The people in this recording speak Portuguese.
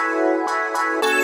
Música